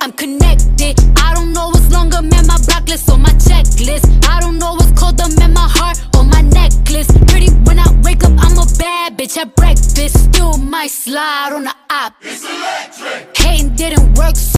I'm connected. I don't know what's longer, man. My block list on my checklist. I don't know what's colder, man. My heart on my necklace. Pretty when I wake up, I'm a bad bitch at breakfast. Still might slide on the op. It's electric. Hating didn't work.